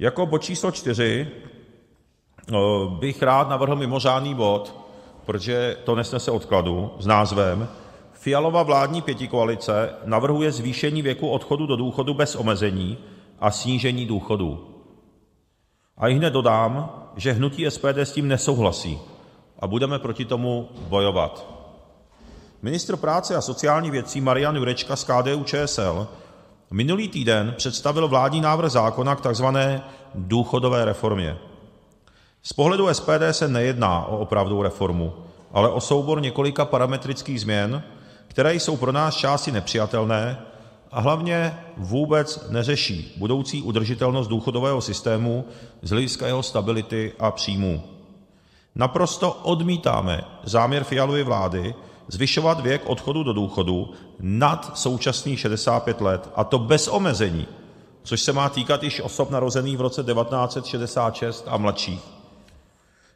Jako bod číslo 4 bych rád navrhl mimořádný bod, protože to nesnese odkladu, s názvem Fialova vládní pětikoalice navrhuje zvýšení věku odchodu do důchodu bez omezení a snížení důchodů, a ihned dodám, že hnutí SPD s tím nesouhlasí a budeme proti tomu bojovat. Ministr práce a sociálních věcí Marian Jurečka z KDU-ČSL minulý týden představil vládní návrh zákona k takzvané důchodové reformě. Z pohledu SPD se nejedná o opravdovou reformu, ale o soubor několika parametrických změn, které jsou pro nás zčásti nepřijatelné a hlavně vůbec neřeší budoucí udržitelnost důchodového systému z hlediska jeho stability a příjmů. Naprosto odmítáme záměr Fialovy vlády zvyšovat věk odchodu do důchodu nad současných 65 let, a to bez omezení, což se má týkat již osob narozených v roce 1966 a mladších.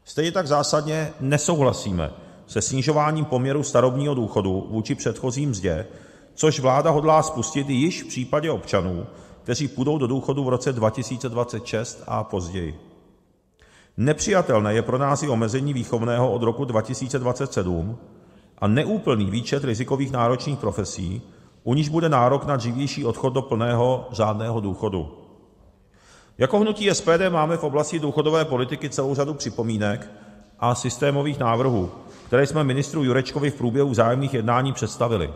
Stejně tak zásadně nesouhlasíme se snižováním poměru starobního důchodu vůči předchozí mzdě, což vláda hodlá spustit již v případě občanů, kteří půjdou do důchodu v roce 2026 a později. Nepřijatelné je pro nás i omezení výchovného od roku 2027 a neúplný výčet rizikových náročných profesí, u nichž bude nárok na dřívější odchod do plného řádného důchodu. Jako hnutí SPD máme v oblasti důchodové politiky celou řadu připomínek a systémových návrhů, které jsme ministru Jurečkovi v průběhu vzájemných jednání představili.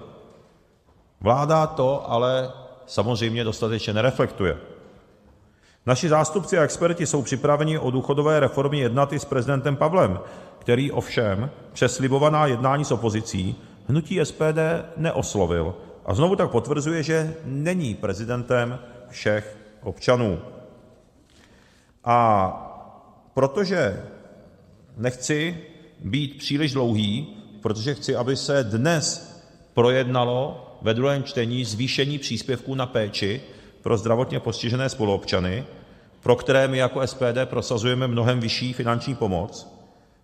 Vláda to ale samozřejmě dostatečně nereflektuje. Naši zástupci a experti jsou připraveni o důchodové reformě jednat i s prezidentem Pavlem, který ovšem přes slibovaná jednání s opozicí hnutí SPD neoslovil a znovu tak potvrzuje, že není prezidentem všech občanů. A protože nechci být příliš dlouhý, protože chci, aby se dnes projednalo ve druhém čtení zvýšení příspěvků na péči pro zdravotně postižené spoluobčany, pro které my jako SPD prosazujeme mnohem vyšší finanční pomoc,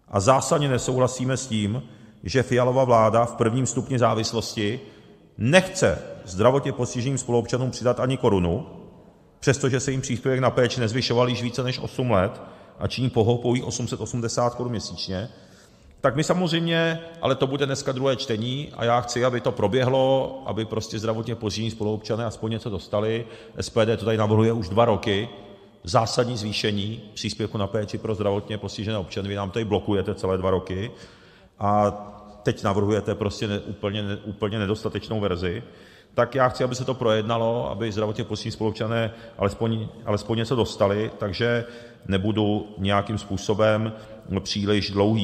a zásadně nesouhlasíme s tím, že Fialova vláda v prvním stupni závislosti nechce zdravotně postiženým spoluobčanům přidat ani korunu, přestože se jim příspěvek na péči nezvyšoval již více než 8 let a činí pouhých 880 korun měsíčně, tak my samozřejmě, ale to bude dneska druhé čtení a já chci, aby to proběhlo, aby prostě zdravotně postižení spoluobčané aspoň něco dostali. SPD to tady navrhuje už dva roky, zásadní zvýšení příspěvku na péči pro zdravotně postižené občany. Vy nám tady blokujete celé dva roky a teď navrhujete prostě úplně, nedostatečnou verzi. Tak já chci, aby se to projednalo, aby zdravotně postižení spoluobčané alespoň něco dostali, takže nebudu nějakým způsobem příliš dlouhý.